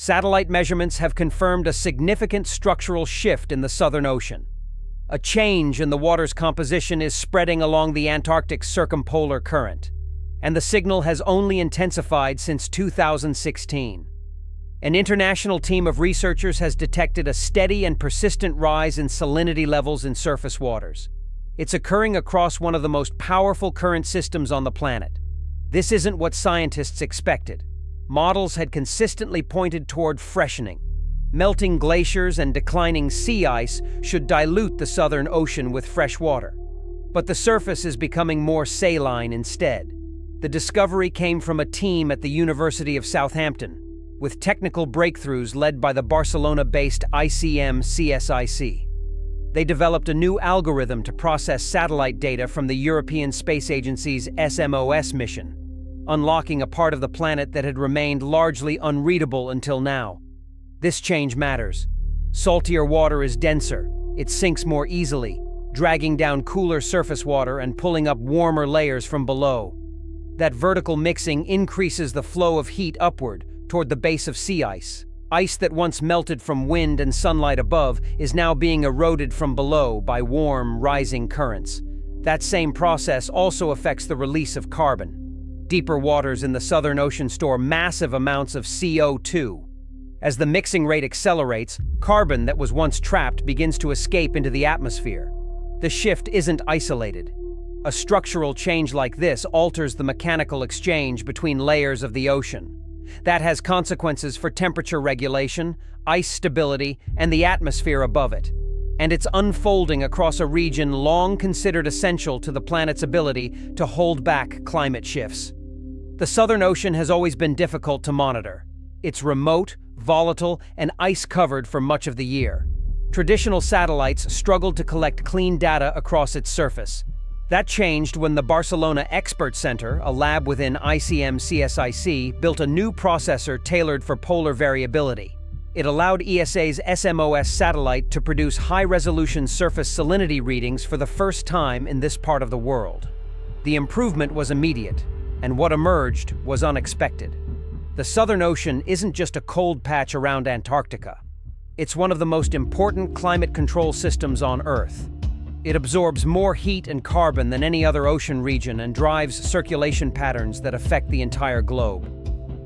Satellite measurements have confirmed a significant structural shift in the Southern Ocean. A change in the water's composition is spreading along the Antarctic circumpolar current, and the signal has only intensified since 2016. An international team of researchers has detected a steady and persistent rise in salinity levels in surface waters. It's occurring across one of the most powerful current systems on the planet. This isn't what scientists expected models had consistently pointed toward freshening. Melting glaciers and declining sea ice should dilute the Southern Ocean with fresh water. But the surface is becoming more saline instead. The discovery came from a team at the University of Southampton, with technical breakthroughs led by the Barcelona-based ICM CSIC. They developed a new algorithm to process satellite data from the European Space Agency's SMOS mission, unlocking a part of the planet that had remained largely unreadable until now. This change matters. Saltier water is denser, it sinks more easily, dragging down cooler surface water and pulling up warmer layers from below. That vertical mixing increases the flow of heat upward toward the base of sea ice. Ice that once melted from wind and sunlight above is now being eroded from below by warm, rising currents. That same process also affects the release of carbon. Deeper waters in the Southern Ocean store massive amounts of CO2. As the mixing rate accelerates, carbon that was once trapped begins to escape into the atmosphere. The shift isn't isolated. A structural change like this alters the mechanical exchange between layers of the ocean. That has consequences for temperature regulation, ice stability, and the atmosphere above it. And it's unfolding across a region long considered essential to the planet's ability to hold back climate shifts. The Southern Ocean has always been difficult to monitor. It's remote, volatile, and ice-covered for much of the year. Traditional satellites struggled to collect clean data across its surface. That changed when the Barcelona Expert Center, a lab within ICM CSIC, built a new processor tailored for polar variability. It allowed ESA's SMOS satellite to produce high-resolution surface salinity readings for the first time in this part of the world. The improvement was immediate, and what emerged was unexpected. The Southern Ocean isn't just a cold patch around Antarctica. It's one of the most important climate control systems on Earth. It absorbs more heat and carbon than any other ocean region and drives circulation patterns that affect the entire globe.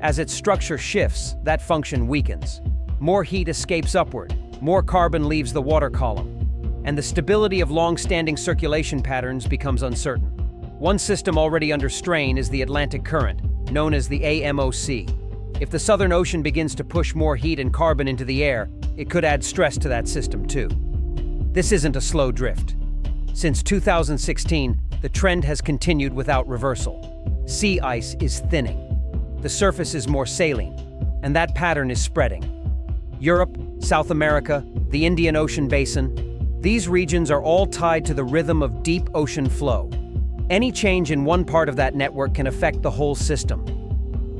As its structure shifts, that function weakens. More heat escapes upward, more carbon leaves the water column, and the stability of long-standing circulation patterns becomes uncertain. One system already under strain is the Atlantic Current, known as the AMOC. If the Southern Ocean begins to push more heat and carbon into the air, it could add stress to that system too. This isn't a slow drift. Since 2016, the trend has continued without reversal. Sea ice is thinning. The surface is more saline, and that pattern is spreading. Europe, South America, the Indian Ocean Basin, these regions are all tied to the rhythm of deep ocean flow. Any change in one part of that network can affect the whole system.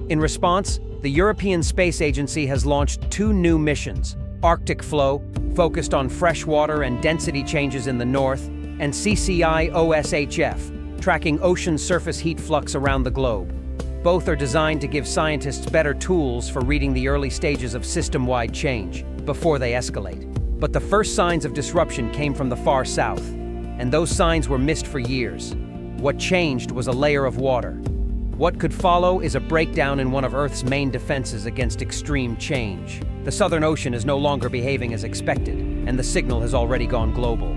In response, the European Space Agency has launched two new missions, Arctic Flow, focused on freshwater and density changes in the north, and CCI OSHF, tracking ocean surface heat flux around the globe. Both are designed to give scientists better tools for reading the early stages of system-wide change, before they escalate. But the first signs of disruption came from the far south, and those signs were missed for years. What changed was a layer of water. What could follow is a breakdown in one of Earth's main defenses against extreme change. The Southern Ocean is no longer behaving as expected, and the signal has already gone global.